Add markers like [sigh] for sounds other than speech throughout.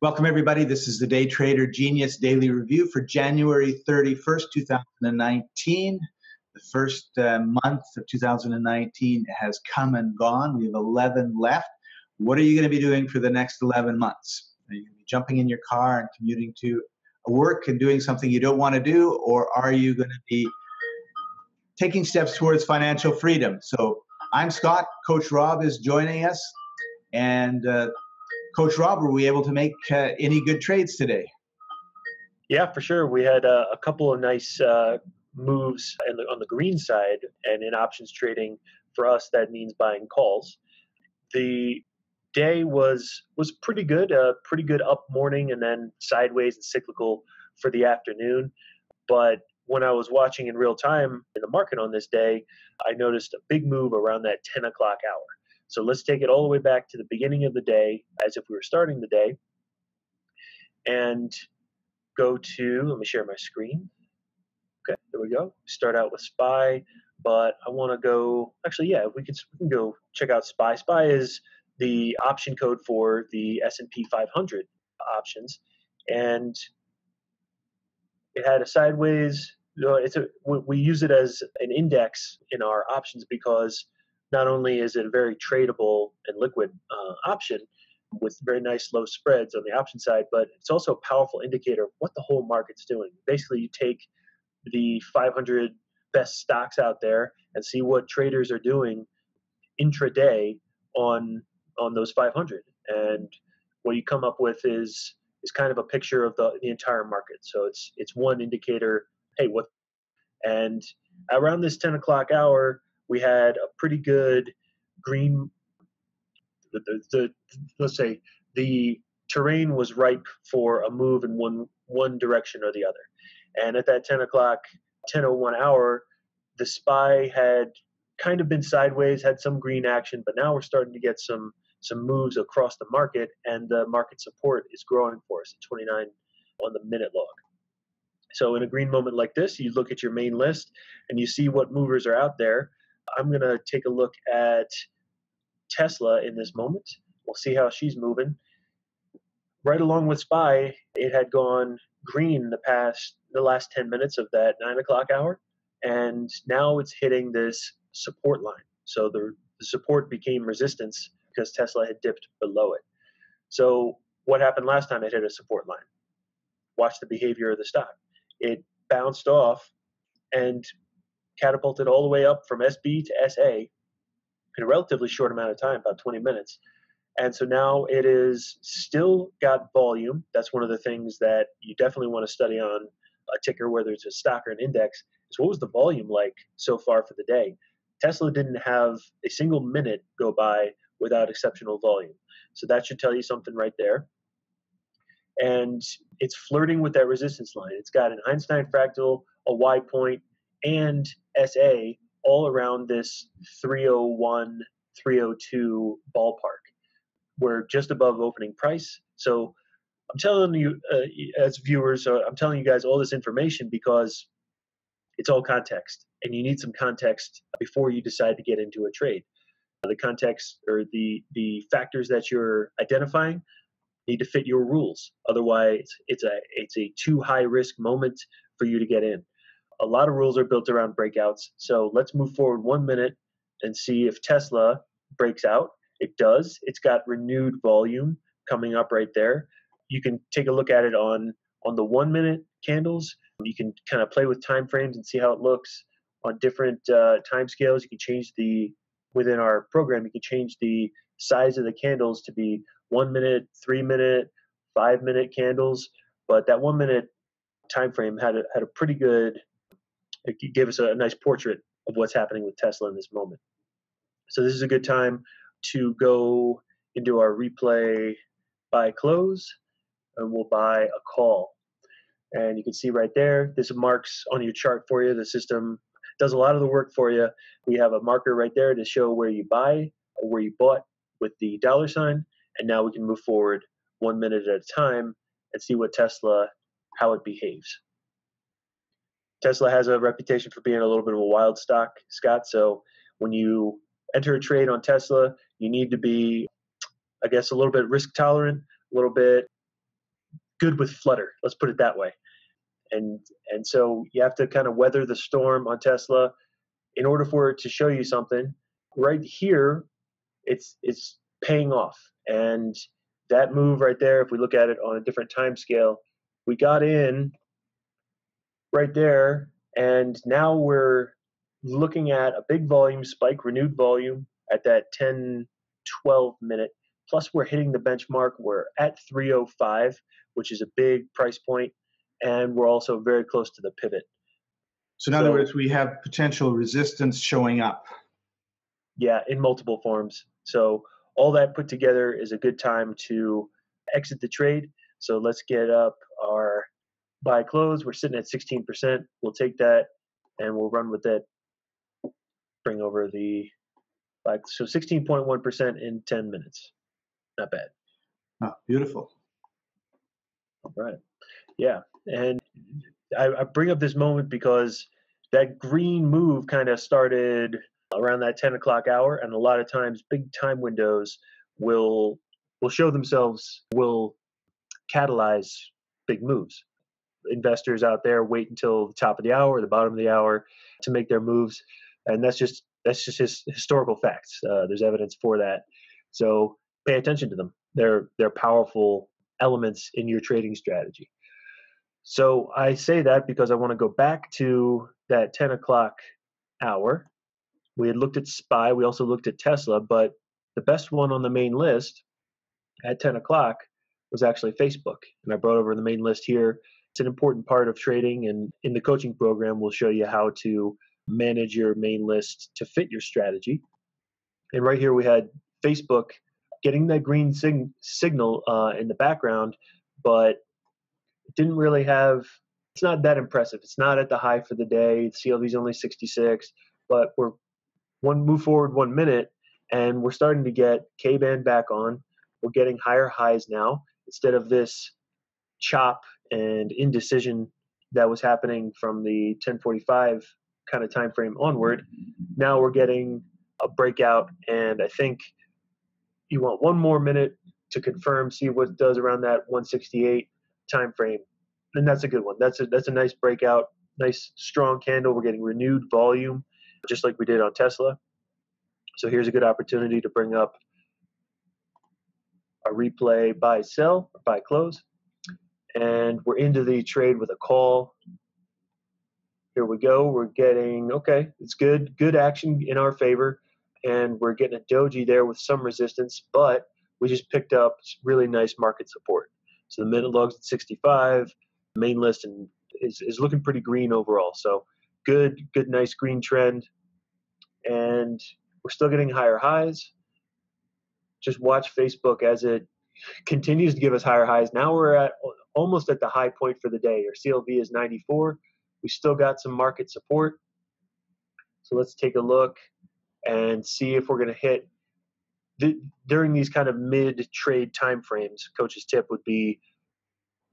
Welcome, everybody. This is the Day Trader Genius Daily Review for January 31st, 2019. The first uh, month of 2019 has come and gone. We have 11 left. What are you going to be doing for the next 11 months? Are you going to be jumping in your car and commuting to work and doing something you don't want to do, or are you going to be taking steps towards financial freedom? So, I'm Scott. Coach Rob is joining us. And uh, Coach Rob, were we able to make uh, any good trades today? Yeah, for sure. We had uh, a couple of nice uh, moves the, on the green side, and in options trading, for us, that means buying calls. The day was was pretty good, a pretty good up morning, and then sideways and cyclical for the afternoon. But when I was watching in real time in the market on this day, I noticed a big move around that 10 o'clock hour. So let's take it all the way back to the beginning of the day as if we were starting the day and go to, let me share my screen. Okay, there we go. Start out with SPY, but I want to go, actually, yeah, we can, we can go check out SPY. SPY is the option code for the S&P 500 options. And it had a sideways, it's a, we use it as an index in our options because not only is it a very tradable and liquid uh, option with very nice low spreads on the option side, but it's also a powerful indicator of what the whole market's doing. Basically, you take the 500 best stocks out there and see what traders are doing intraday on on those 500, and what you come up with is is kind of a picture of the, the entire market. So it's it's one indicator. Hey, what? And around this 10 o'clock hour, we had a pretty good green. The, the, the, let's say the terrain was ripe for a move in one one direction or the other. And at that 10 o'clock, 10:01 hour, the SPY had kind of been sideways, had some green action, but now we're starting to get some some moves across the market, and the market support is growing for us at 29 on the minute log. So in a green moment like this, you look at your main list and you see what movers are out there. I'm going to take a look at Tesla in this moment. We'll see how she's moving. Right along with SPY, it had gone green the past the last 10 minutes of that 9 o'clock hour, and now it's hitting this support line. So the, the support became resistance because Tesla had dipped below it. So what happened last time it hit a support line? Watch the behavior of the stock. It bounced off and catapulted all the way up from SB to SA in a relatively short amount of time, about 20 minutes. And so now it is still got volume. That's one of the things that you definitely want to study on a ticker, whether it's a stock or an index, is what was the volume like so far for the day? Tesla didn't have a single minute go by without exceptional volume. So that should tell you something right there. And it's flirting with that resistance line. It's got an Einstein fractal, a Y point, and SA all around this 301, 302 ballpark. We're just above opening price. So I'm telling you, uh, as viewers, uh, I'm telling you guys all this information because it's all context, and you need some context before you decide to get into a trade. The context or the the factors that you're identifying need to fit your rules. Otherwise, it's a it's a too high risk moment for you to get in a lot of rules are built around breakouts. So let's move forward one minute and see if Tesla breaks out. It does. It's got renewed volume coming up right there. You can take a look at it on on the one minute candles. You can kind of play with time frames and see how it looks on different uh, time scales. You can change the within our program. You can change the size of the candles to be one minute, three minute, five minute candles. But that one minute time frame had a, had a pretty good it gave us a, nice portrait of what's happening with Tesla in this moment. So this is a good time to go into our replay buy close and we'll buy a call. And you can see right there, this marks on your chart for you. The system does a lot of the work for you. We have a marker right there to show where you buy or where you bought with the dollar sign. And now we can move forward one minute at a time and see what Tesla, how it behaves. Tesla has a reputation for being a little bit of a wild stock, Scott. So when you enter a trade on Tesla, you need to be, I guess, a little bit risk tolerant, a little bit good with flutter. Let's put it that way. And and so you have to kind of weather the storm on Tesla in order for it to show you something. Right here, it's it's paying off. And that move right there, if we look at it on a different time scale, we got in right there, and now we're looking at a big volume spike, renewed volume at that 10, 12 minute. Plus, we're hitting the benchmark. We're at 305, which is a big price point, and we're also very close to the pivot. So, in so, other words, we have potential resistance showing up. Yeah, in multiple forms. So, all that put together is a good time to exit the trade. So, let's get up our buy close. We're sitting at 16%. We'll take that and we'll run with it. Bring over the like so 16.1% in 10 minutes. Not bad. Oh, beautiful. All right. Yeah. And I, I bring up this moment because that green move kind of started around that 10 o'clock hour and a lot of times big time windows will will show themselves will catalyze big moves investors out there wait until the top of the hour, or the bottom of the hour to make their moves, and that's just that's just his historical facts. Uh, there's evidence for that, so pay attention to them. They're they're powerful elements in your trading strategy. So I say that because I want to go back to that 10 o'clock hour. We had looked at SPY, we also looked at Tesla, but the best one on the main list at 10 o'clock was actually Facebook. And I brought over the main list here it's an important part of trading, and in the coaching program, we'll show you how to manage your main list to fit your strategy. And right here, we had Facebook getting that green sig- signal uh, in the background, but it didn't really have. It's not that impressive. It's not at the high for the day. CLV is only 66, but we're one move forward one minute, and we're starting to get K band back on. We're getting higher highs now instead of this chop and indecision that was happening from the 1045 kind of time frame onward. Now we're getting a breakout, and I think you want one more minute to confirm, see what does around that 168 time frame, and that's a good one. That's a that's a nice breakout, nice strong candle. We're getting renewed volume, just like we did on Tesla. So here's a good opportunity to bring up a replay buy sell buy close and we're into the trade with a call. Here we go. We're getting okay. It's good. Good action in our favor, and we're getting a doji there with some resistance, but we just picked up really nice market support. So the minute logs at 65, main list and is, is looking pretty green overall. So good, good, nice green trend, and we're still getting higher highs. Just watch Facebook as it continues to give us higher highs. Now we're at almost at the high point for the day. Our CLV is 94. We still got some market support. So let's take a look and see if we're going to hit the, during these kind of mid-trade time frames. Coach's tip would be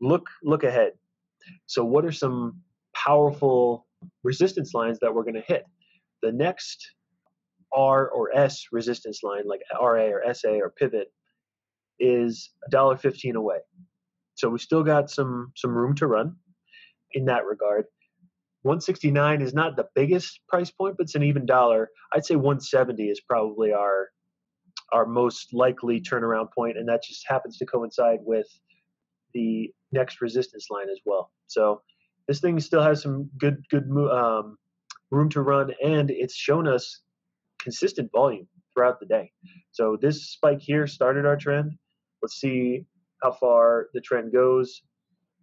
look look ahead. So what are some powerful resistance lines that we're going to hit? The next R or S resistance line, like RA or SA or pivot, is $1.15 away. So we still got some some room to run in that regard. 169 is not the biggest price point, but it's an even dollar. I'd say 170 is probably our our most likely turnaround point, and that just happens to coincide with the next resistance line as well. So this thing still has some good good um, room to run, and it's shown us consistent volume throughout the day. So this spike here started our trend. Let's see how far the trend goes.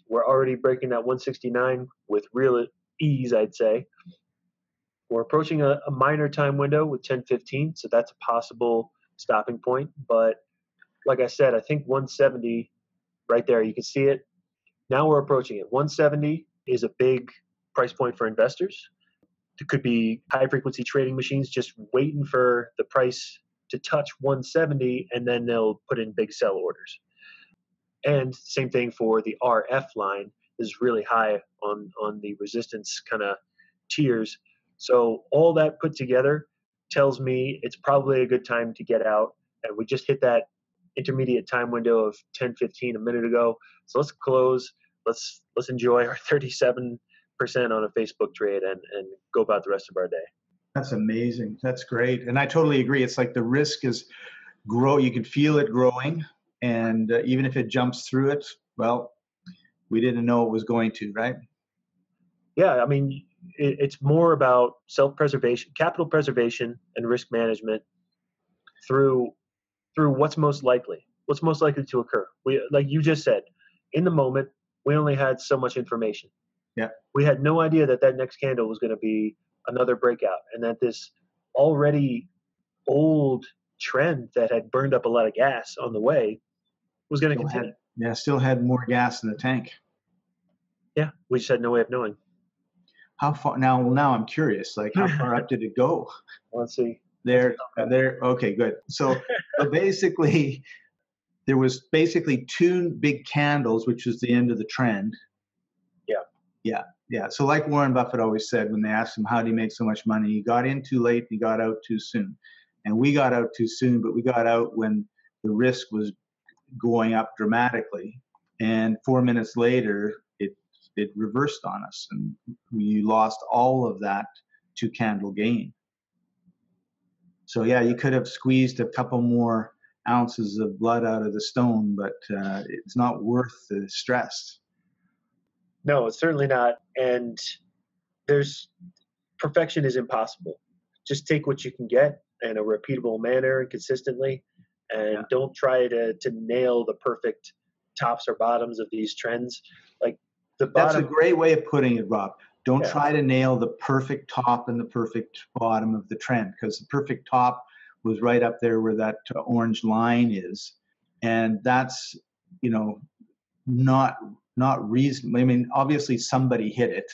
We're already breaking that 169 with real ease, I'd say. We're approaching a, a minor time window with 1015, so that's a possible stopping point. But like I said, I think 170 right there, you can see it. Now we're approaching it. 170 is a big price point for investors. It could be high frequency trading machines just waiting for the price to touch 170 and then they'll put in big sell orders. And same thing for the RF line is really high on on the resistance kind of tiers. So all that put together tells me it's probably a good time to get out. And we just hit that intermediate time window of 10, 15 a minute ago. So let's close. Let's let's enjoy our [laughs] 37% on a Facebook trade and, and go about the rest of our day. That's amazing. That's great. And I totally agree. It's like the risk is grow. You can feel it growing. And uh, even if it jumps through it, well, we didn't know it was going to, right? Yeah. I mean, it, it's more about self preservation, capital preservation, and risk management through through what's most likely what's most likely to occur we like you just said in the moment we only had so much information yeah we had no idea that that next candle was going to be another breakout and that this already old trend that had burned up a lot of gas on the way was going to continue had, yeah still had more gas in the tank yeah we just had no way of knowing how far now now i'm curious like how far up [laughs] did it go let's see there, there. Okay, good. So, so basically, there was basically two big candles, which was the end of the trend. Yeah. Yeah. Yeah. So, like Warren Buffett always said, when they asked him, How do you make so much money? He got in too late, he got out too soon. And we got out too soon, but we got out when the risk was going up dramatically. And four minutes later, it, it reversed on us, and we lost all of that two candle gain. So yeah, you could have squeezed a couple more ounces of blood out of the stone, but uh, it's not worth the stress. No, it's certainly not. And there's perfection is impossible. Just take what you can get in a repeatable manner and consistently, and yeah. don't try to to nail the perfect tops or bottoms of these trends. Like the bottom, That's a great way of putting it, Rob. Don't yeah. try to nail the perfect top and the perfect bottom of the trend because the perfect top was right up there where that uh, orange line is. And that's, you know, not not reasonable. I mean, obviously somebody hit it,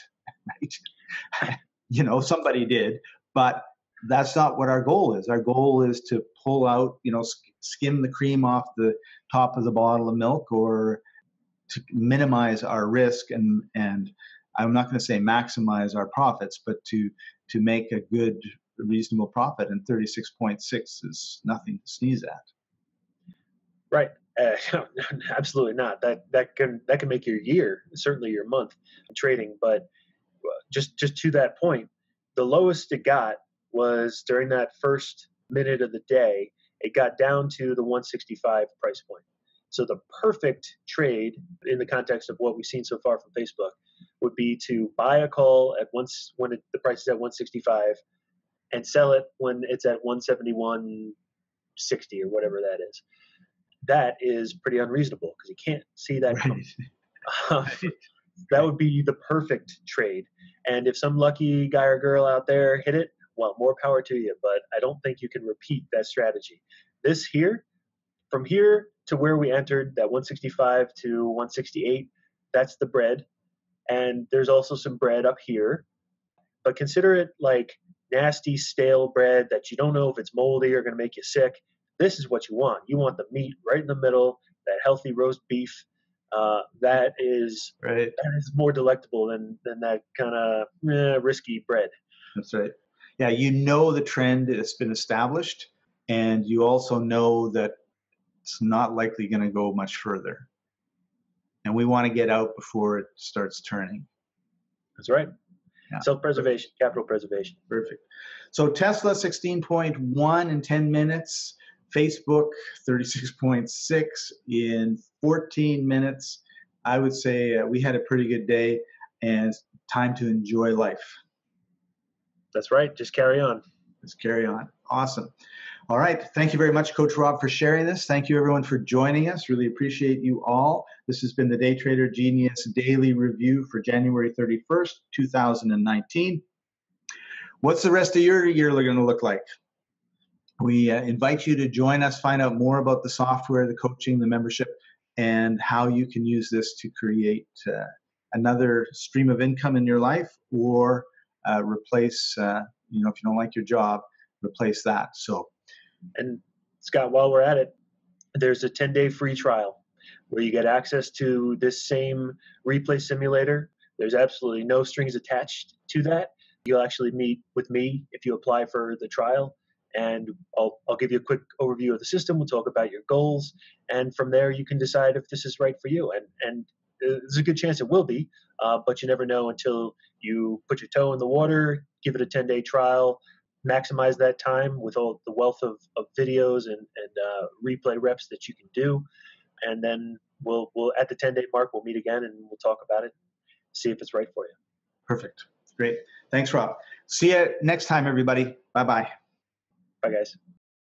right? [laughs] you know, somebody did, but that's not what our goal is. Our goal is to pull out, you know, skim the cream off the top of the bottle of milk or to minimize our risk and and I'm not going to say maximize our profits, but to to make a good, reasonable profit. And 36.6 is nothing to sneeze at. Right. [laughs] Absolutely not. That that can that can make your year, certainly your month trading. But uh, just just to that point, the lowest it got was during that first minute of the day. It got down to the 165 price point. So the perfect trade in the context of what we've seen so far from Facebook would be to buy a call at once when it, the price is at 165 and sell it when it's at 171.60 or whatever that is. That is pretty unreasonable because you can't see that right. [laughs] Um, that would be the perfect trade. And if some lucky guy or girl out there hit it, well, more power to you. But I don't think you can repeat that strategy. This here, from here to where we entered, that 165 to 168, that's the bread and there's also some bread up here. But consider it like nasty, stale bread that you don't know if it's moldy or going to make you sick. This is what you want. You want the meat right in the middle, that healthy roast beef. Uh, that is right. That is more delectable than than that kind of eh, risky bread. That's right. Yeah, you know the trend has been established, and you also know that it's not likely going to go much further and we want to get out before it starts turning. That's right. Yeah. Self-preservation, capital preservation. Perfect. So Tesla 16.1 in 10 minutes, Facebook 36.6 in 14 minutes. I would say uh, we had a pretty good day and time to enjoy life. That's right. Just carry on. Just carry on. Awesome. All right. Thank you very much, Coach Rob, for sharing this. Thank you, everyone, for joining us. Really appreciate you all. This has been the Day Trader Genius Daily Review for January 31st, 2019. What's the rest of your year going to look like? We uh, invite you to join us, find out more about the software, the coaching, the membership, and how you can use this to create uh, another stream of income in your life or uh, replace, uh, you know, if you don't like your job, replace that. So and Scott, while we're at it, there's a 10 day free trial where you get access to this same replay simulator. There's absolutely no strings attached to that. You'll actually meet with me if you apply for the trial, and I'll, I'll give you a quick overview of the system. We'll talk about your goals, and from there you can decide if this is right for you. And and there's a good chance it will be, uh, but you never know until you put your toe in the water, give it a 10 day trial, maximize that time with all the wealth of, of videos and, and uh, replay reps that you can do. And then we'll, we'll, at the 10 day mark, we'll meet again and we'll talk about it, see if it's right for you. Perfect. Great. Thanks, Rob. See you next time, everybody. Bye bye. Bye, guys.